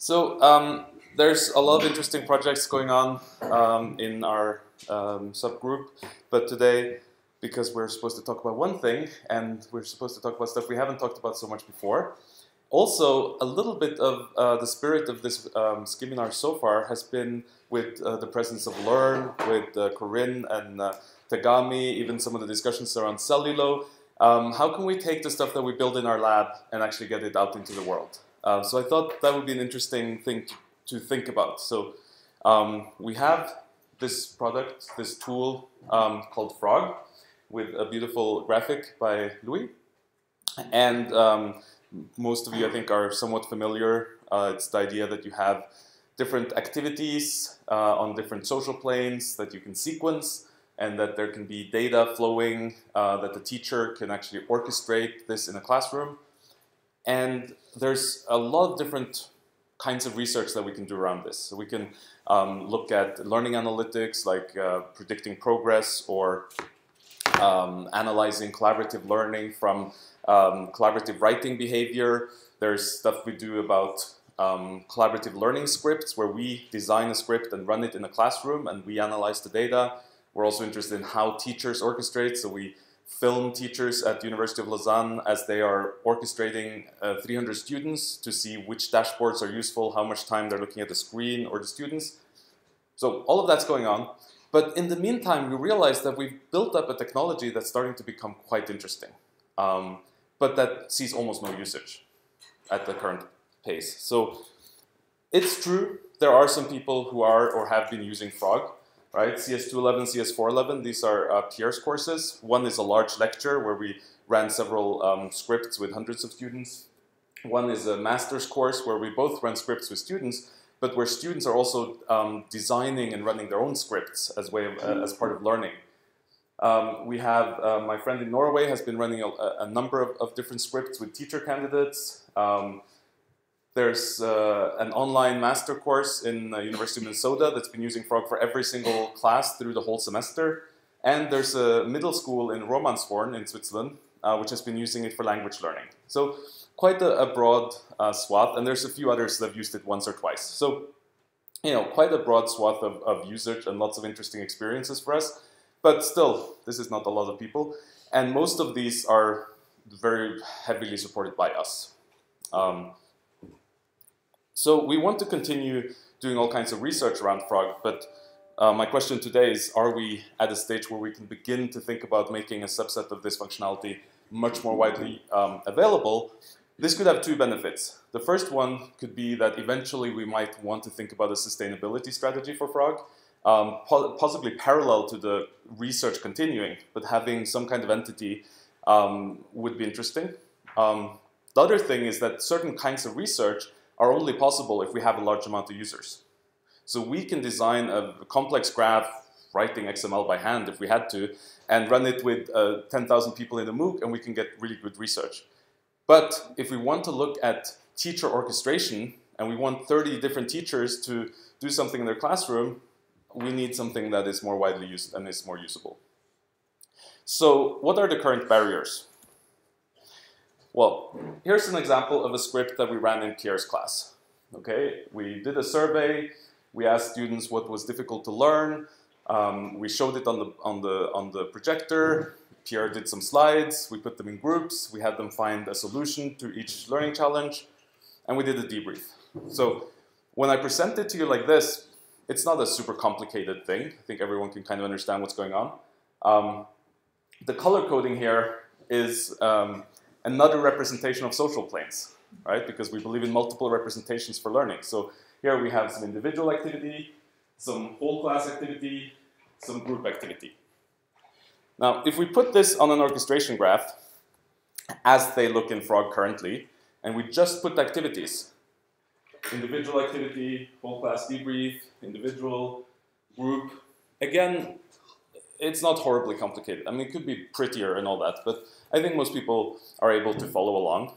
So um, there's a lot of interesting projects going on um, in our um, subgroup, but today, because we're supposed to talk about one thing, and we're supposed to talk about stuff we haven't talked about so much before, also a little bit of uh, the spirit of this um, Skiminar so far has been with uh, the presence of Learn, with uh, Corinne and uh, Tegami, even some of the discussions around Cellulo. Um, how can we take the stuff that we build in our lab and actually get it out into the world? Uh, so I thought that would be an interesting thing to, to think about. So um, we have this product, this tool um, called Frog, with a beautiful graphic by Louis. And um, most of you, I think, are somewhat familiar. Uh, it's the idea that you have different activities uh, on different social planes that you can sequence and that there can be data flowing uh, that the teacher can actually orchestrate this in a classroom. And there's a lot of different kinds of research that we can do around this. So we can um, look at learning analytics like uh, predicting progress or um, analyzing collaborative learning from um, collaborative writing behavior. There's stuff we do about um, collaborative learning scripts where we design a script and run it in a classroom and we analyze the data. We're also interested in how teachers orchestrate, so we film teachers at the University of Lausanne as they are orchestrating uh, 300 students to see which dashboards are useful, how much time they're looking at the screen or the students. So all of that's going on. But in the meantime, we realized that we've built up a technology that's starting to become quite interesting, um, but that sees almost no usage at the current pace. So it's true, there are some people who are or have been using Frog, right? CS211, CS411, these are uh, Pierre's courses. One is a large lecture where we ran several um, scripts with hundreds of students. One is a master's course where we both run scripts with students, but where students are also um, designing and running their own scripts as, way of, uh, as part of learning. Um, we have, uh, my friend in Norway has been running a, a number of, of, different scripts with teacher candidates. There's uh, an online master course in uh, University of Minnesota that's been using Frog for every single class through the whole semester. And there's a middle school in Romanshorn in Switzerland, uh, which has been using it for language learning. So quite a, a broad uh, swath, and there's a few others that have used it once or twice. So, you know, quite a broad swath of, of usage and lots of interesting experiences for us. But still, this is not a lot of people. And most of these are very heavily supported by us. Um, so we want to continue doing all kinds of research around Frog, but uh, my question today is, are we at a stage where we can begin to think about making a subset of this functionality much more widely um, available? This could have two benefits. The first one could be that eventually we might want to think about a sustainability strategy for Frog, um, po possibly parallel to the research continuing, but having some kind of entity um, would be interesting. Um, the other thing is that certain kinds of research are only possible if we have a large amount of users. So we can design a complex graph writing XML by hand if we had to, and run it with uh, 10,000 people in a MOOC, and we can get really good research. But if we want to look at teacher orchestration, and we want 30 different teachers to do something in their classroom, we need something that is more widely used and is more usable. So what are the current barriers? Well, here's an example of a script that we ran in Pierre's class. Okay, we did a survey. We asked students what was difficult to learn. Um, we showed it on the on the on the projector. Pierre did some slides. We put them in groups. We had them find a solution to each learning challenge, and we did a debrief. So when I present it to you like this, it's not a super complicated thing. I think everyone can kind of understand what's going on. Um, the color coding here is um, another representation of social planes, right? Because we believe in multiple representations for learning. So here we have some individual activity, some whole class activity, some group activity. Now, if we put this on an orchestration graph, as they look in Frog currently, and we just put activities, individual activity, whole class debrief, individual, group, again, it's not horribly complicated. I mean, it could be prettier and all that, but I think most people are able to follow along.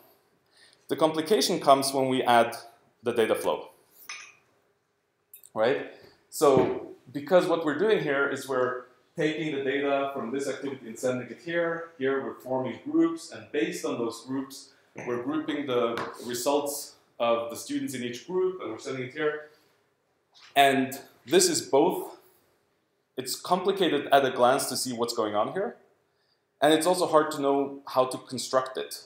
The complication comes when we add the data flow, right? So because what we're doing here is we're taking the data from this activity and sending it here. Here we're forming groups, and based on those groups, we're grouping the results of the students in each group, and we're sending it here. And this is both, it's complicated at a glance to see what's going on here, and it's also hard to know how to construct it.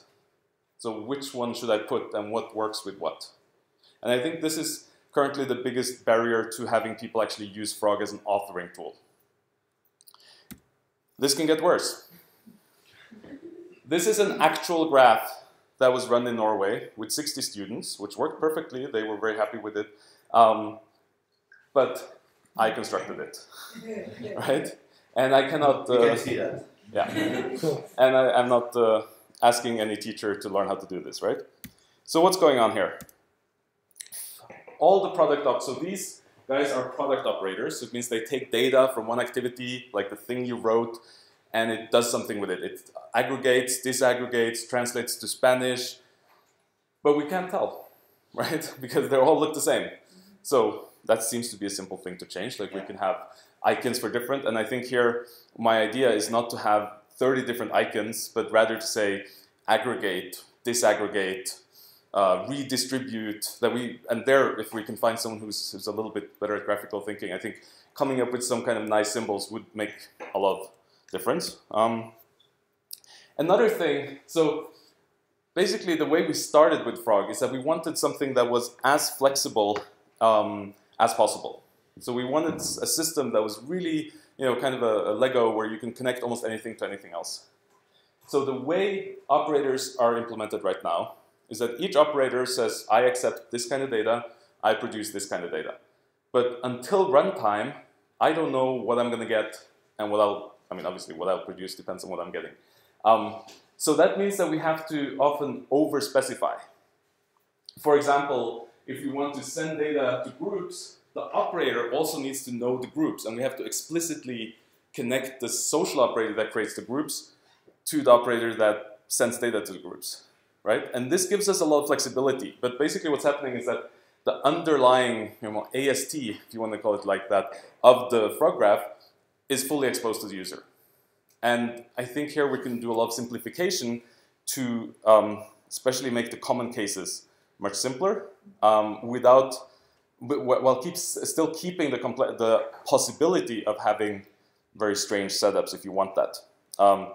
So which one should I put and what works with what? And I think this is currently the biggest barrier to having people actually use Frog as an authoring tool. This can get worse. This is an actual graph that was run in Norway with 60 students, which worked perfectly. They were very happy with it. Um, but I constructed it, right? And I cannot. Uh, can see that. Yeah. and I, am not uh, asking any teacher to learn how to do this, right? So what's going on here? All the product op. So these guys are product operators. So it means they take data from one activity, like the thing you wrote, and it does something with it. It aggregates, disaggregates, translates to Spanish, but we can't tell, right? because they all look the same. So that seems to be a simple thing to change. Like we can have icons for different, and I think here my idea is not to have 30 different icons, but rather to say aggregate, disaggregate, uh, redistribute, that we, and there, if we can find someone who's, who's a little bit better at graphical thinking, I think coming up with some kind of nice symbols would make a lot of difference. Um, another thing, so basically the way we started with Frog is that we wanted something that was as flexible um, as possible. So we wanted a system that was really, you know, kind of a, a Lego where you can connect almost anything to anything else. So the way operators are implemented right now is that each operator says, I accept this kind of data, I produce this kind of data. But until runtime, I don't know what I'm going to get and what I'll, I mean, obviously what I'll produce depends on what I'm getting. Um, so that means that we have to often over-specify. For example, if we want to send data to groups, the operator also needs to know the groups, and we have to explicitly connect the social operator that creates the groups to the operator that sends data to the groups right? And this gives us a lot of flexibility. But basically what's happening is that the underlying you know, AST, if you want to call it like that, of the frog graph is fully exposed to the user. And I think here we can do a lot of simplification to um, especially make the common cases much simpler um, without, while keeps, still keeping the, the possibility of having very strange setups if you want that. Um,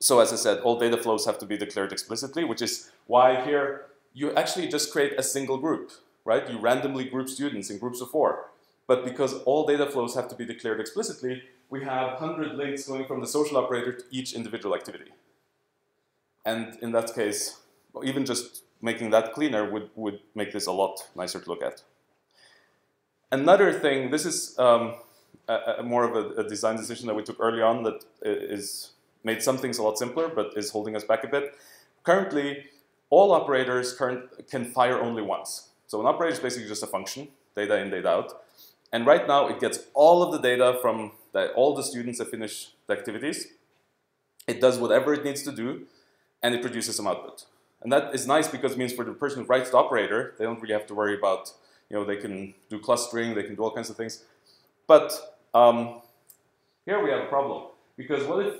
so as I said, all data flows have to be declared explicitly, which is why here you actually just create a single group, right? You randomly group students in groups of four. But because all data flows have to be declared explicitly, we have 100 links going from the social operator to each individual activity. And in that case, even just making that cleaner would, would make this a lot nicer to look at. Another thing, this is um, a, a more of a, a, design decision that we took early on that is made some things a lot simpler, but is holding us back a bit. Currently, all operators current, can fire only once. So an operator is basically just a function, data in, data out. And right now, it gets all of the data from the, all the students that finish the activities. It does whatever it needs to do, and it produces some output. And that is nice because it means for the person who writes the operator, they don't really have to worry about, you know, they can do clustering, they can do all kinds of things. But um, here we have a problem. Because what if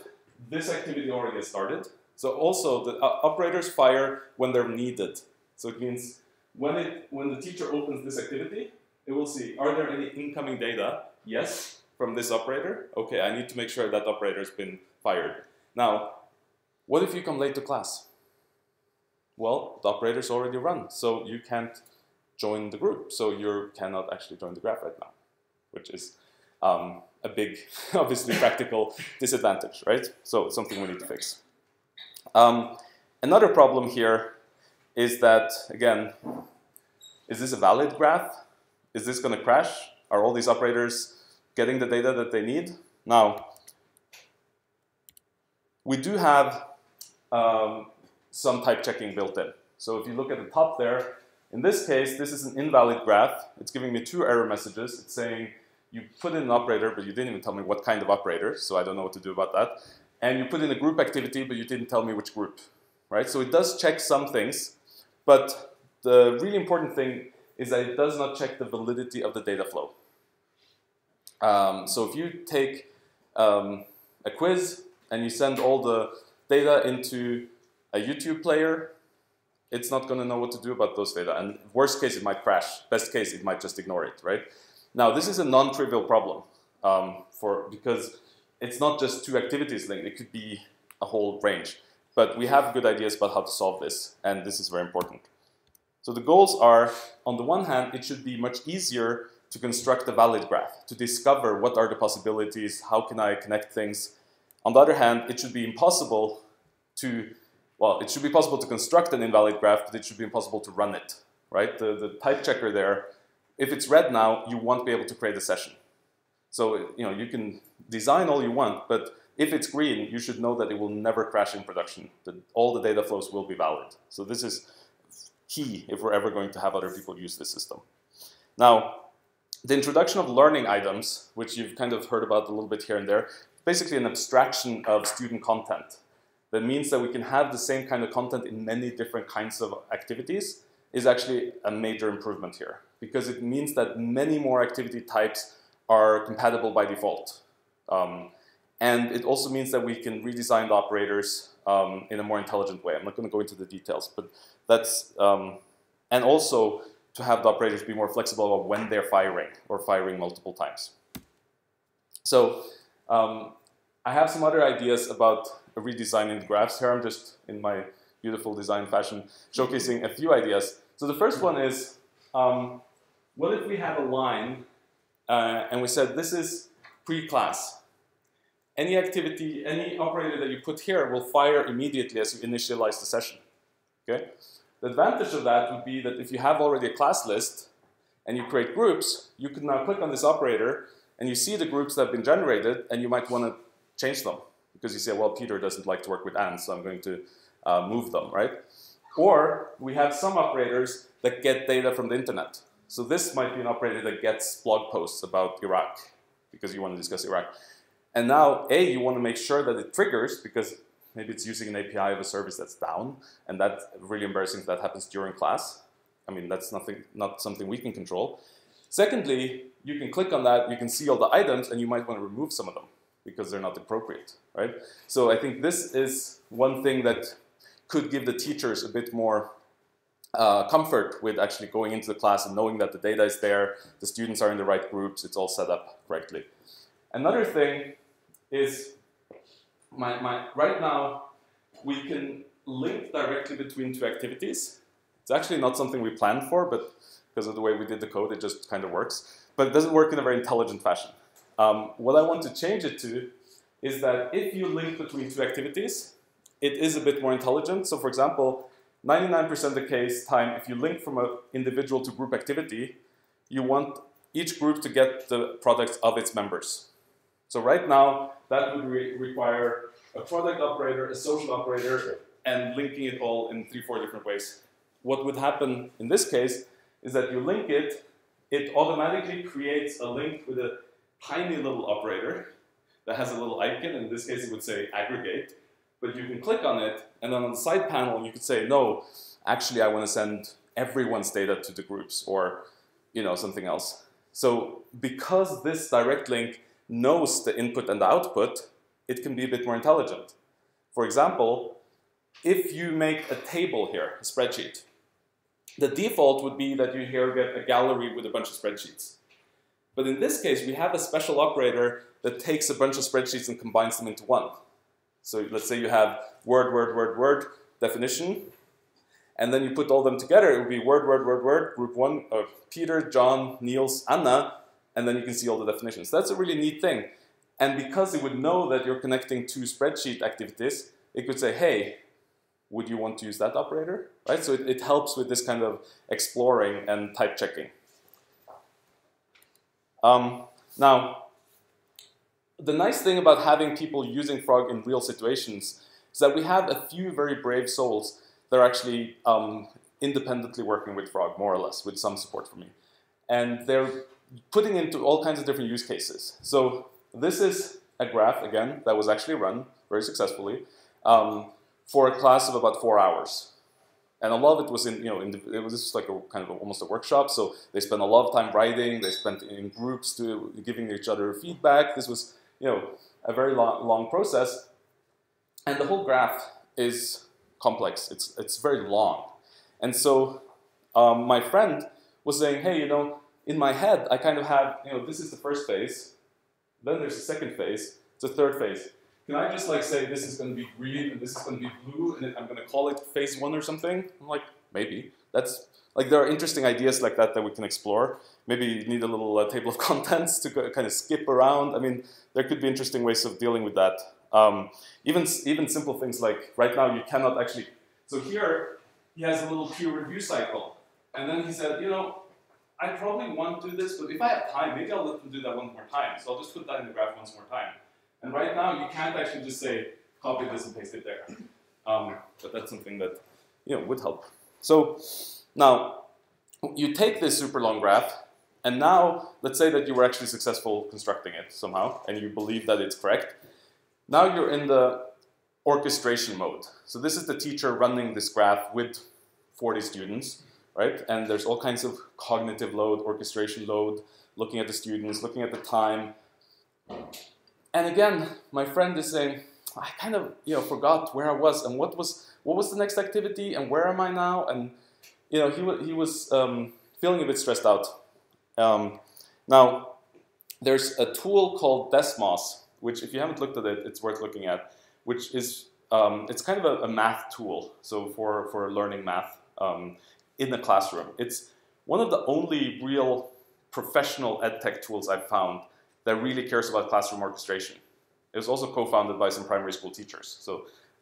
this activity already has started. So also the uh, operators fire when they're needed. So it means when, it, when the teacher opens this activity, it will see, are there any incoming data? Yes, from this operator. Okay, I need to make sure that operator has been fired. Now, what if you come late to class? Well, the operator's already run, so you can't join the group. So you cannot actually join the graph right now, which is um, a big, obviously practical disadvantage, right? So something we need to fix. Um, another problem here is that, again, is this a valid graph? Is this going to crash? Are all these operators getting the data that they need? Now, we do have um, some type checking built in. So if you look at the top there, in this case, this is an invalid graph. It's giving me two error messages. It's saying you put in an operator, but you didn't even tell me what kind of operator, so I don't know what to do about that. And you put in a group activity, but you didn't tell me which group, right? So it does check some things, but the really important thing is that it does not check the validity of the data flow. Um, so if you take um, a quiz and you send all the data into a YouTube player, it's not going to know what to do about those data. And worst case, it might crash. Best case, it might just ignore it, right? Now, this is a non-trivial problem um, for because it's not just two activities linked. It could be a whole range. But we have good ideas about how to solve this, and this is very important. So the goals are, on the one hand, it should be much easier to construct a valid graph, to discover what are the possibilities, how can I connect things. On the other hand, it should be impossible to well, it should be possible to construct an invalid graph, but it should be impossible to run it, right? The, the type checker there, if it's red now, you won't be able to create a session. So, you know, you can design all you want, but if it's green, you should know that it will never crash in production, that all the data flows will be valid. So this is key if we're ever going to have other people use this system. Now, the introduction of learning items, which you've kind of heard about a little bit here and there, basically an abstraction of student content that means that we can have the same kind of content in many different kinds of activities is actually a major improvement here because it means that many more activity types are compatible by default. Um, and it also means that we can redesign the operators um, in a more intelligent way. I'm not going to go into the details, but that's, um, and also to have the operators be more flexible about when they're firing or firing multiple times. So um, I have some other ideas about redesigning the graphs. Here I'm just in my beautiful design fashion showcasing a few ideas. So the first one is, um, what if we have a line uh, and we said this is pre-class. Any activity, any operator that you put here will fire immediately as you initialize the session. Okay? The advantage of that would be that if you have already a class list and you create groups, you can now click on this operator and you see the groups that have been generated and you might want to change them because you say, well, Peter doesn't like to work with AND, so I'm going to uh, move them, right? Or we have some operators that get data from the internet. So this might be an operator that gets blog posts about Iraq because you want to discuss Iraq. And now, A, you want to make sure that it triggers because maybe it's using an API of a service that's down, and that's really embarrassing if that happens during class. I mean, that's nothing, not something we can control. Secondly, you can click on that, you can see all the items, and you might want to remove some of them because they're not appropriate, right? So I think this is one thing that could give the teachers a bit more uh, comfort with actually going into the class and knowing that the data is there, the students are in the right groups, it's all set up correctly. Another thing is, my, my, right now, we can link directly between two activities. It's actually not something we planned for, but because of the way we did the code, it just kind of works. But it doesn't work in a very intelligent fashion. Um, what I want to change it to is that if you link between two activities, it is a bit more intelligent. So for example, 99% of the case time, if you link from an individual to group activity, you want each group to get the products of its members. So right now, that would re require a product operator, a social operator, and linking it all in three, four different ways. What would happen in this case is that you link it, it automatically creates a link with a tiny little operator that has a little icon. In this case, it would say aggregate. But you can click on it, and then on the side panel, you could say, no, actually, I want to send everyone's data to the groups, or you know something else. So because this direct link knows the input and the output, it can be a bit more intelligent. For example, if you make a table here, a spreadsheet, the default would be that you here get a gallery with a bunch of spreadsheets. But in this case, we have a special operator that takes a bunch of spreadsheets and combines them into one. So let's say you have word, word, word, word, definition, and then you put all them together, it would be word, word, word, word, group one, uh, Peter, John, Niels, Anna, and then you can see all the definitions. That's a really neat thing. And because it would know that you're connecting two spreadsheet activities, it could say, hey, would you want to use that operator? Right? So it, it helps with this kind of exploring and type checking. Um, now, the nice thing about having people using Frog in real situations is that we have a few very brave souls that are actually um, independently working with Frog, more or less, with some support from me. And they're putting into all kinds of different use cases. So this is a graph, again, that was actually run very successfully um, for a class of about four hours. And a lot of it was in, you know, in the, it was just like a kind of a, almost a workshop. So they spent a lot of time writing. They spent in groups to giving each other feedback. This was, you know, a very long, long process. And the whole graph is complex. It's, it's very long. And so um, my friend was saying, hey, you know, in my head, I kind of have, you know, this is the first phase, then there's a second phase, it's a third phase. Can I just like say this is going to be green and this is going to be blue and I'm going to call it phase one or something? I'm like, maybe. That's like there are interesting ideas like that that we can explore. Maybe you need a little uh, table of contents to kind of skip around. I mean, there could be interesting ways of dealing with that. Um, even even simple things like right now you cannot actually. So here he has a little peer review cycle, and then he said, you know, I probably won't do this, but if I have time, maybe I'll let them do that one more time. So I'll just put that in the graph once more time. And right now, you can't actually just say, copy this and paste it there. Um, but that's something that you know, would help. So now, you take this super long graph, and now let's say that you were actually successful constructing it somehow, and you believe that it's correct. Now you're in the orchestration mode. So this is the teacher running this graph with 40 students right? And there's all kinds of cognitive load, orchestration load, looking at the students, looking at the time. And again, my friend is saying, I kind of you know forgot where I was and what was what was the next activity and where am I now? And you know he he was um, feeling a bit stressed out. Um, now there's a tool called Desmos, which if you haven't looked at it, it's worth looking at. Which is um, it's kind of a, a, math tool, so for for learning math. Um, in the classroom. It's one of the only real professional edtech tools I've found that really cares about classroom orchestration. It was also co-founded by some primary school teachers, so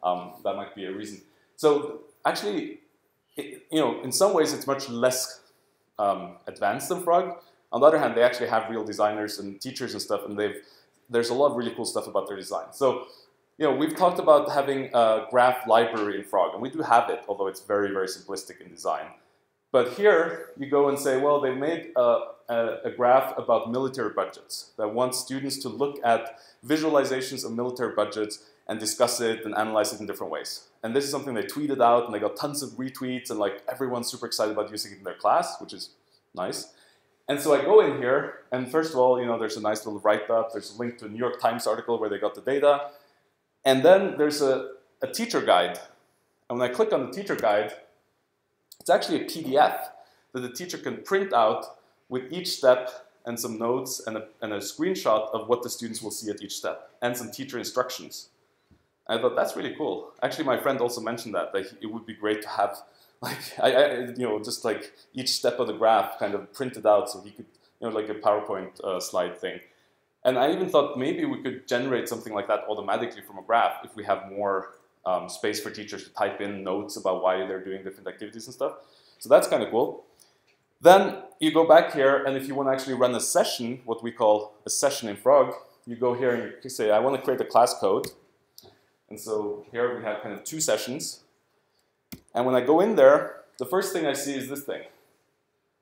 um, that might be a reason. So actually, it, you know, in some ways it's much less um, advanced than Frog. On the other hand, they actually have real designers and teachers and stuff, and they've there's a lot of really cool stuff about their design. So, you know, we've talked about having a graph library in Frog, and we do have it, although it's very, very simplistic in design. But here you go and say, well, they made a, a, a, graph about military budgets that wants students to look at visualizations of military budgets and discuss it and analyze it in different ways. And this is something they tweeted out and they got tons of retweets and like everyone's super excited about using it in their class, which is nice. And so I go in here and first of all, you know, there's a nice little write-up. There's a link to a New York Times article where they got the data. And then there's a, a teacher guide. And when I click on the teacher guide, it's actually a PDF that the teacher can print out with each step and some notes and a, and a screenshot of what the students will see at each step and some teacher instructions. I thought that's really cool. Actually, my friend also mentioned that, it would be great to have like I, I, you know just like each step of the graph kind of printed out so he could you know like a PowerPoint uh, slide thing. And I even thought maybe we could generate something like that automatically from a graph if we have more um, space for teachers to type in notes about why they're doing different activities and stuff. So that's kind of cool. Then you go back here, and if you want to actually run a session, what we call a session in Frog, you go here and you say, I want to create a class code. And so here we have kind of two sessions. And when I go in there, the first thing I see is this thing.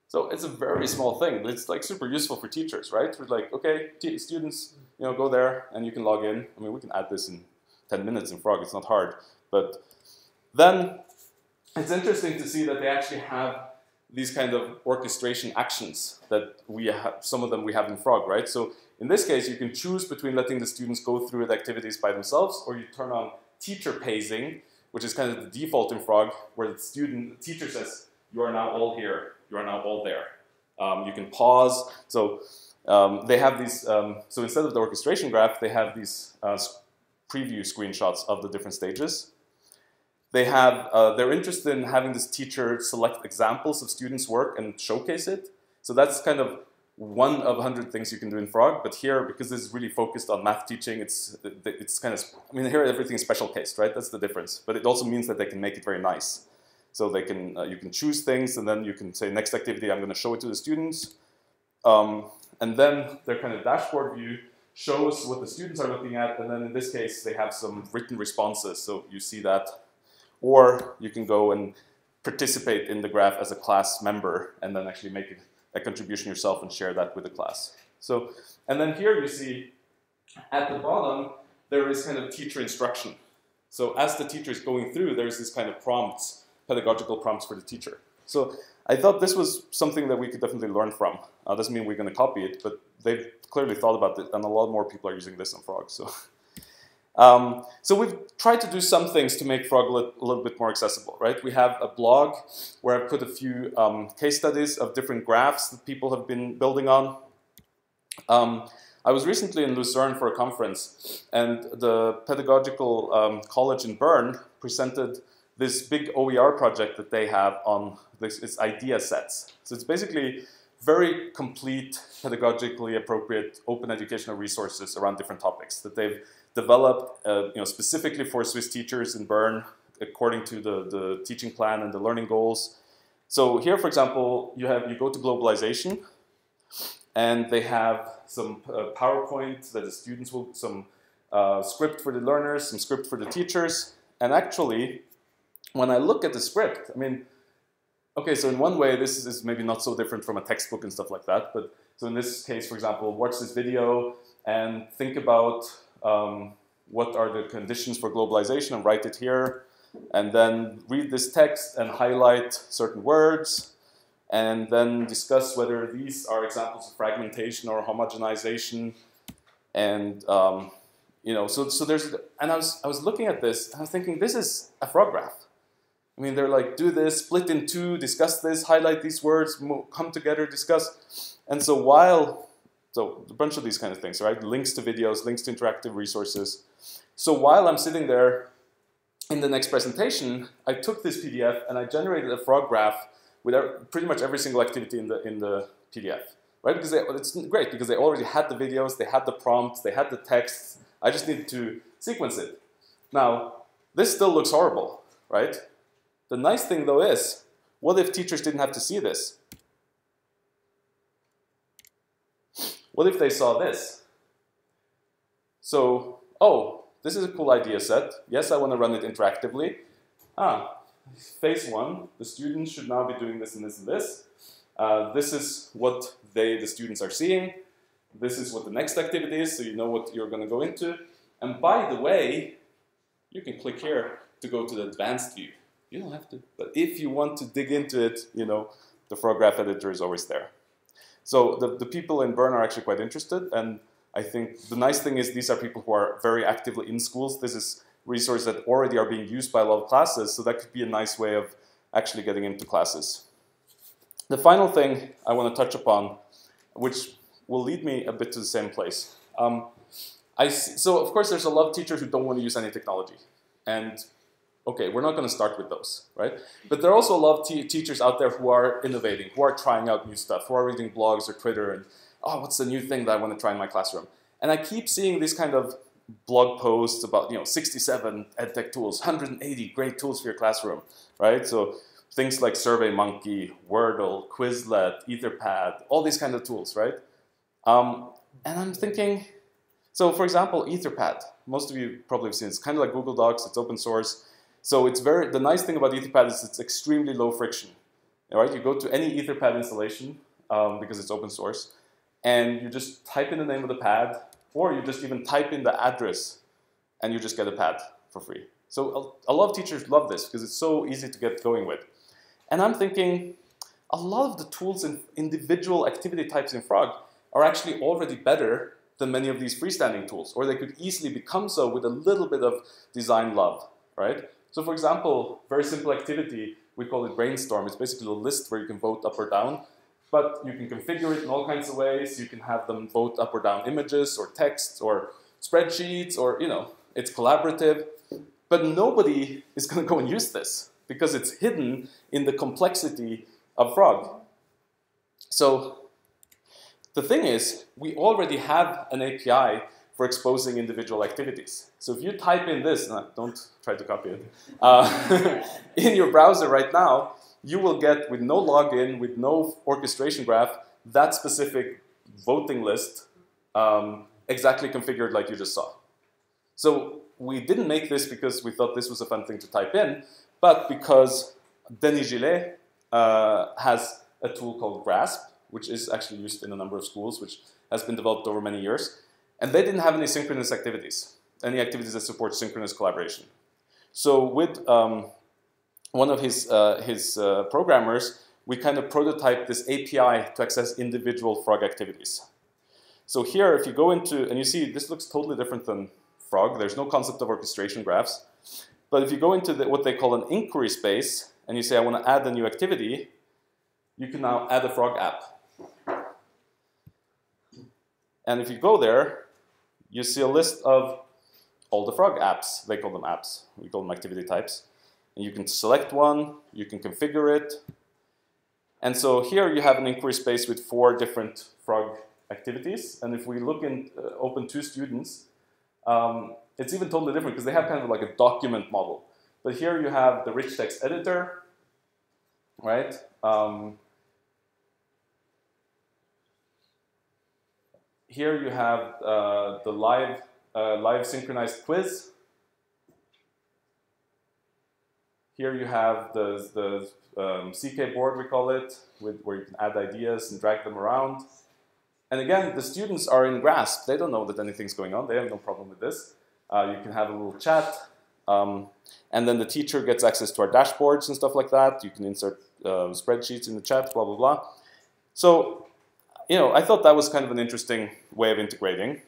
So it's a very small thing. But it's like super useful for teachers, right? We're like, okay, students, you know, go there and you can log in. I mean, we can add this in 10 minutes in Frog. It's not hard. But then it's interesting to see that they actually have these kind of orchestration actions that we have, some of them we have in Frog, right? So in this case, you can choose between letting the students go through the activities by themselves, or you turn on teacher pacing, which is kind of the default in Frog, where the student, the teacher says, you are now all here, you are now all there. Um, you can pause. So um, they have these, um, so instead of the orchestration graph, they have these uh, preview screenshots of the different stages. They have, uh, they're interested in having this teacher select examples of students' work and showcase it. So that's kind of one of 100 things you can do in Frog, but here, because this is really focused on math teaching, it's, it's kind of, I mean, here everything is special case, right? That's the difference. But it also means that they can make it very nice. So they can, uh, you can choose things, and then you can say, next activity, I'm going to show it to the students. Um, and then their kind of dashboard view shows what the students are looking at, and then in this case, they have some written responses, so you see that. Or you can go and participate in the graph as a class member, and then actually make a contribution yourself and share that with the class. So, and then here you see at the bottom, there is kind of teacher instruction. So as the teacher is going through, there's this kind of prompts, pedagogical prompts for the teacher. So I thought this was something that we could definitely learn from. Uh, doesn't mean we're going to copy it, but they've clearly thought about it, and a lot more people are using this on Frog. So, Um, so we've tried to do some things to make Frog a little, bit more accessible, right? We have a blog where I've put a few um, case studies of different graphs that people have been building on. Um, I was recently in Lucerne for a conference, and the pedagogical um, college in Bern presented this big OER project that they have on this, its idea sets. So it's basically very complete, pedagogically appropriate open educational resources around different topics that they've developed uh, you know, specifically for Swiss teachers in Bern according to the, the teaching plan and the learning goals. So here, for example, you have you go to globalization, and they have some uh, PowerPoint that the students will, some uh, script for the learners, some script for the teachers, and actually, when I look at the script, I mean, okay, so in one way, this is maybe not so different from a textbook and stuff like that, but so in this case, for example, watch this video and think about um, what are the conditions for globalization and write it here, and then read this text and highlight certain words, and then discuss whether these are examples of fragmentation or homogenization, and um, you know, so so there's, and I was I was looking at this, and I was thinking this is a frog graph. I mean, they're like, do this, split in two, discuss this, highlight these words, come together, discuss. And so while, so a bunch of these kind of things, right? Links to videos, links to interactive resources. So while I'm sitting there in the next presentation, I took this PDF and I generated a frog graph with pretty much every single activity in the, in the PDF, right? Because they, it's great because they already had the videos, they had the prompts, they had the texts. I just needed to sequence it. Now, this still looks horrible, right? The nice thing though is, what if teachers didn't have to see this? What if they saw this? So, oh, this is a cool idea set. Yes, I want to run it interactively. Ah, phase one, the students should now be doing this and this and this. Uh, this is what they, the students are seeing. This is what the next activity is, so you know what you're going to go into. And by the way, you can click here to go to the advanced view. You don't have to. But if you want to dig into it, you know, the frog graph editor is always there. So the, the people in Bern are actually quite interested, and I think the nice thing is these are people who are very actively in schools. This is resources that already are being used by a lot of classes, so that could be a nice way of actually getting into classes. The final thing I want to touch upon, which will lead me a bit to the same place. Um, I so of course there's a lot of teachers who don't want to use any technology. And okay, we're not going to start with those, right? But there are also a lot of teachers out there who are innovating, who are trying out new stuff, who are reading blogs or Twitter and, oh, what's the new thing that I want to try in my classroom? And I keep seeing these kind of blog posts about, you know, 67 edtech tools, 180 great tools for your classroom, right? So things like SurveyMonkey, Wordle, Quizlet, Etherpad, all these kind of tools, right? Um, and I'm thinking, so for example, Etherpad, most of you probably have seen, it's kind of like Google Docs, it's open source. So it's very, the nice thing about Etherpad is it's extremely low friction. All right, you go to any Etherpad installation um, because it's open source, and you just type in the name of the pad, or you just even type in the address, and you just get a pad for free. So a, lot of teachers love this because it's so easy to get going with. And I'm thinking, a lot of the tools in individual activity types in Frog are actually already better than many of these freestanding tools, or they could easily become so with a little bit of design love, right? So for example, very simple activity, we call it brainstorm. It's basically a list where you can vote up or down, but you can configure it in all kinds of ways. You can have them vote up or down images or text or spreadsheets or, you know, it's collaborative. But nobody is going to go and use this because it's hidden in the complexity of Frog. So the thing is, we already have an API for exposing individual activities. So if you type in this, no, don't try to copy it, uh, in your browser right now, you will get, with no login, with no orchestration graph, that specific voting list um, exactly configured like you just saw. So we didn't make this because we thought this was a fun thing to type in, but because Denis Gillet uh, has a tool called Graasp, which is actually used in a number of schools, which has been developed over many years. And they didn't have any synchronous activities, any activities that support synchronous collaboration. So with um, one of his, uh, his uh, programmers, we kind of prototyped this API to access individual Frog activities. So here, if you go into, and you see, this looks totally different than frog. There's no concept of orchestration graphs. But if you go into the, what they call an inquiry space, and you say, I want to add a new activity, you can now add a frog app. And if you go there, you see a list of all the frog apps. They call them apps. We call them activity types. And you can select one, you can configure it. And so here you have an inquiry space with four different frog activities. And if we look in uh, open two students, um, it's even totally different because they have kind of like a document model. But here you have the rich text editor, right? Um, here you have uh, the live, uh, live synchronized quiz. Here you have the, the um, CK board, we call it, with, where you can add ideas and drag them around. And again, the students are in Graasp. They don't know that anything's going on. They have no problem with this. Uh, you can have a little chat. Um, and then the teacher gets access to our dashboards and stuff like that. You can insert uh, spreadsheets in the chat, blah, blah, blah. So you know, I thought that was kind of an interesting way of integrating.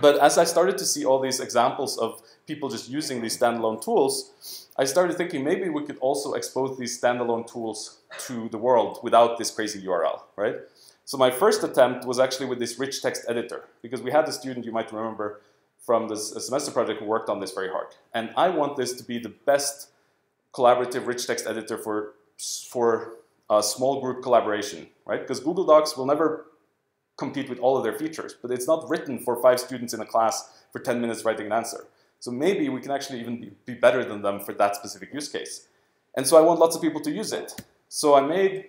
But as I started to see all these examples of people just using these standalone tools, I started thinking maybe we could also expose these standalone tools to the world without this crazy URL, right? So my first attempt was actually with this rich text editor, because we had a student you might remember from this semester project who worked on this very hard. And I want this to be the best collaborative rich text editor for, for a small group collaboration, right? Because Google Docs will never compete with all of their features, but it's not written for five students in a class for 10 minutes writing an answer. So maybe we can actually even be, be better than them for that specific use case. And so I want lots of people to use it. So I made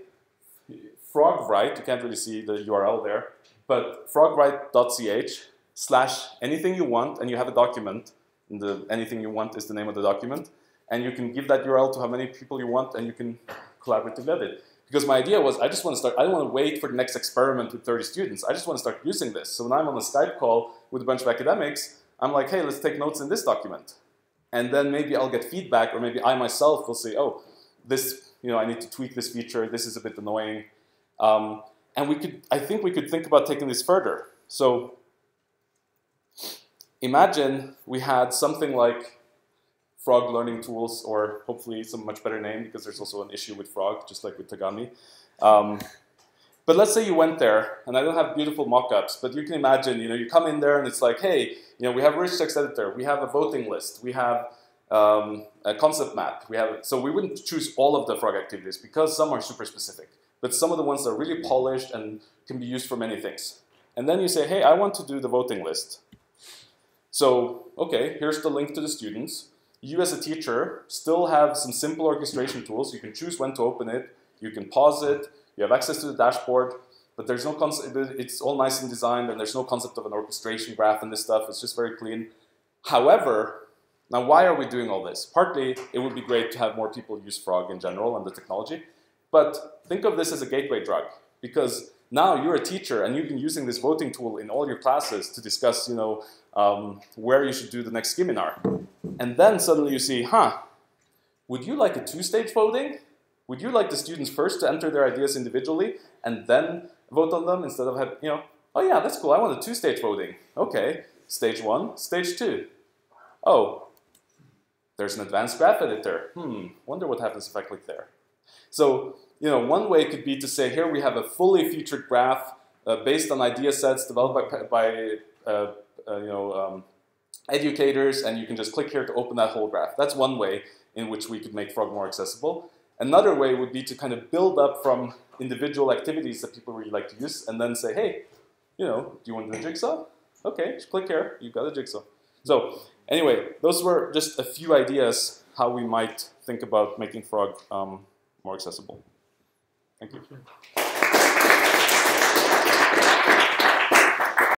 frogwrite, you can't really see the URL there, but frogwrite.ch slash anything you want, and you have a document, and the anything you want is the name of the document, and you can give that URL to how many people you want, and you can collaborative edit. Because my idea was I just want to start, I don't want to wait for the next experiment with 30 students. I just want to start using this. So when I'm on a Skype call with a bunch of academics, I'm like, hey, let's take notes in this document. And then maybe I'll get feedback, or maybe I myself will say, oh, this, you know, I need to tweak this feature, this is a bit annoying. Um, and we could, I think we could think about taking this further. So imagine we had something like Frog learning tools, or hopefully some much better name because there's also an issue with Frog, just like with Tagami. Um, but let's say you went there, and I don't have beautiful mock-ups, but you can imagine, you know, you come in there and it's like, hey, you know, we have a rich text editor, we have a voting list, we have um, a concept map, we have, so we wouldn't choose all of the Frog activities because some are super specific, but some of the ones are really polished and can be used for many things. And then you say, hey, I want to do the voting list. So, okay, here's the link to the students you as a teacher still have some simple orchestration tools. You can choose when to open it, you can pause it, you have access to the dashboard, but there's no concept, it's all nice and designed and there's no concept of an orchestration graph and this stuff, it's just very clean. However, now why are we doing all this? Partly, it would be great to have more people use Frog in general and the technology, but think of this as a gateway drug because now you're a teacher and you've been using this voting tool in all your classes to discuss, you know, um, where you should do the next Skiminar. And then suddenly you see, huh, would you like a two-stage voting? Would you like the students first to enter their ideas individually and then vote on them instead of, having, you know, oh yeah, that's cool, I want a two-stage voting. Okay, stage one, stage two. Oh, there's an advanced graph editor. Hmm, wonder what happens if I click there. So, you know, one way could be to say, here we have a fully featured graph uh, based on idea sets developed by, by uh, uh, you know, um, educators, and you can just click here to open that whole graph. That's one way in which we could make Frog more accessible. Another way would be to kind of build up from individual activities that people really like to use, and then say, hey, you know, do you want the jigsaw? Okay, just click here, you've got a jigsaw. So anyway, those were just a few ideas how we might think about making Frog um, more accessible. Thank you.